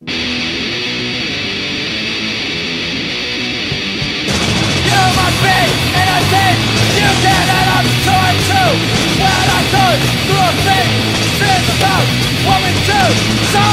You must be innocent. You cannot absorb too. what I could do a thing. Says about what we do. So